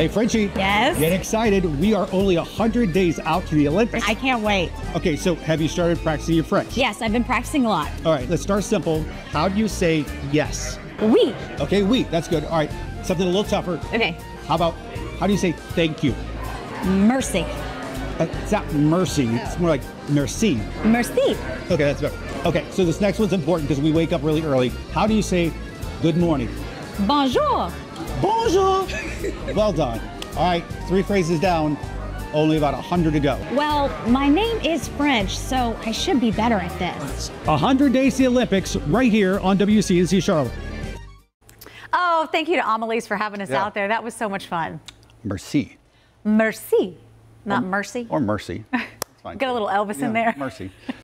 Hey, Frenchie. Yes? Get excited. We are only 100 days out to the Olympics. I can't wait. Okay, so have you started practicing your French? Yes, I've been practicing a lot. All right, let's start simple. How do you say yes? Oui. Okay, we. That's good. All right, something a little tougher. Okay. How about, how do you say thank you? Mercy. Uh, It's not mercy, it's more like merci. Merci. Okay, that's better. Okay, so this next one's important because we wake up really early. How do you say good morning? Bonjour. Bonjour. well done. All right, three phrases down, only about 100 to go. Well, my name is French, so I should be better at this. 100 days to the Olympics right here on WCNC Charlotte. Oh, thank you to Amélie's for having us Yeah. out there. That was so much fun. Merci. Merci, not mercy. Or mercy. It's fine. Got a little Elvis Yeah, in there. Mercy.